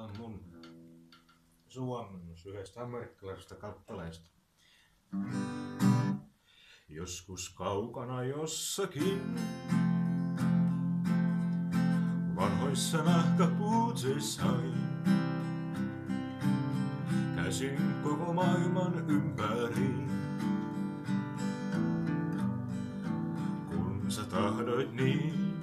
Tää on mun suomennus yhdestä amerikkalaisesta kappaleesta. Joskus kaukana jossakin, vanhoissa nahkapuuteissain, käsin koko maailman ympäri. Kun sä tahdoit niin,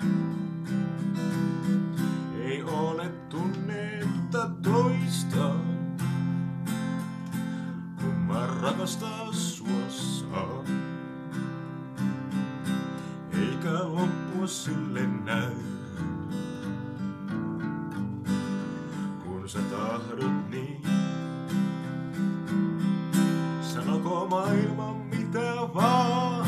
rakastaa sua saan, eikä loppua sille näy. Kun sä tahdot niin, sanoko maailma mitä vaan.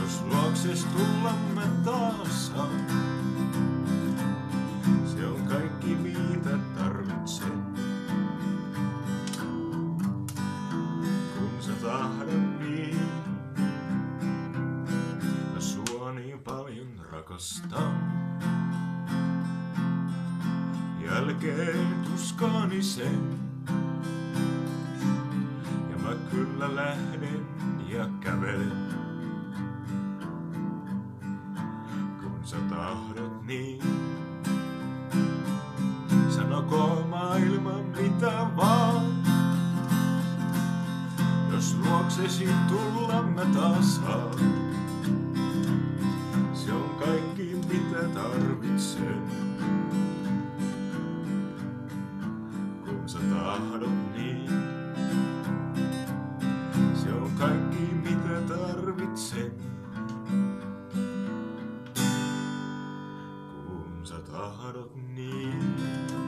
Jos luokses tulla mä taas saan. Rakastan. Jälkeen tuskaani sen, ja mä kyllä lähden ja kävelen. Kun sä tahdot niin, sanoko maailma mitä vaan. Jos luoksesi tulla mä taas saan. Tarvitsen. Kun sä tahdot niin. Se on kaikki mitä tarvitsen. Kun sä tahdot niin.